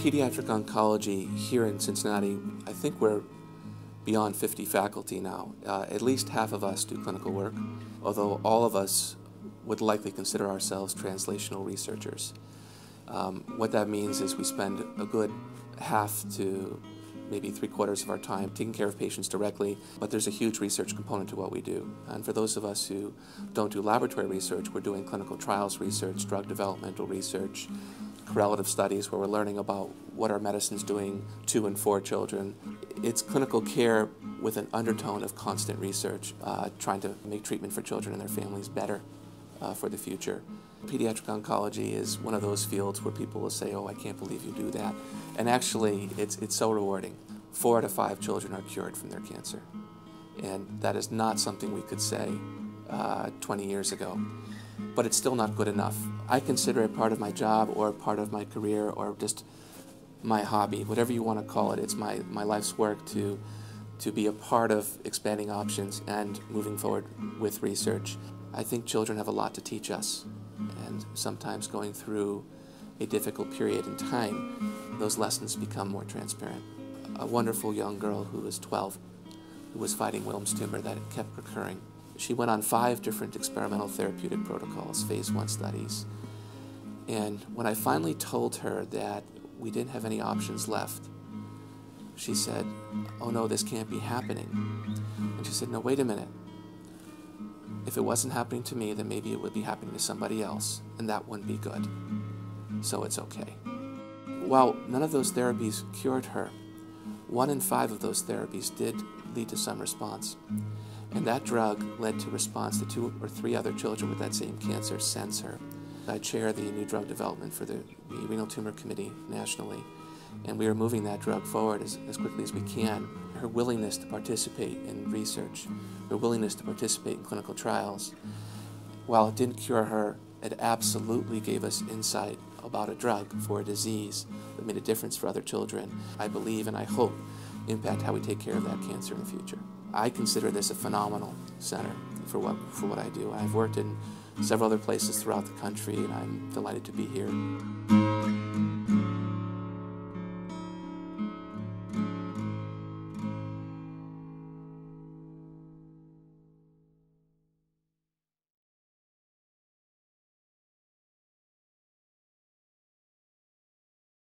pediatric oncology here in Cincinnati, I think we're beyond 50 faculty now. Uh, at least half of us do clinical work, although all of us would likely consider ourselves translational researchers. Um, what that means is we spend a good half to maybe three quarters of our time taking care of patients directly, but there's a huge research component to what we do. And for those of us who don't do laboratory research, we're doing clinical trials research, drug developmental research, correlative studies where we're learning about what our medicine's doing to and for children. It's clinical care with an undertone of constant research, uh, trying to make treatment for children and their families better uh, for the future. Pediatric oncology is one of those fields where people will say, oh, I can't believe you do that. And actually, it's, it's so rewarding. Four out of five children are cured from their cancer. And that is not something we could say uh, 20 years ago. But it's still not good enough. I consider it part of my job or part of my career or just my hobby, whatever you want to call it. It's my, my life's work to, to be a part of expanding options and moving forward with research. I think children have a lot to teach us, and sometimes going through a difficult period in time, those lessons become more transparent. A wonderful young girl who was 12 who was fighting Wilms tumor that kept recurring. She went on five different experimental therapeutic protocols, phase one studies. And when I finally told her that we didn't have any options left, she said, Oh no, this can't be happening. And she said, No, wait a minute. If it wasn't happening to me, then maybe it would be happening to somebody else, and that wouldn't be good. So it's okay. While none of those therapies cured her, one in five of those therapies did lead to some response. And that drug led to response to two or three other children with that same cancer since her. I chair the new drug development for the, the Renal Tumor Committee nationally, and we are moving that drug forward as, as quickly as we can. Her willingness to participate in research, her willingness to participate in clinical trials, while it didn't cure her, it absolutely gave us insight about a drug for a disease that made a difference for other children. I believe and I hope impact how we take care of that cancer in the future. I consider this a phenomenal center for what, for what I do. I've worked in several other places throughout the country, and I'm delighted to be here.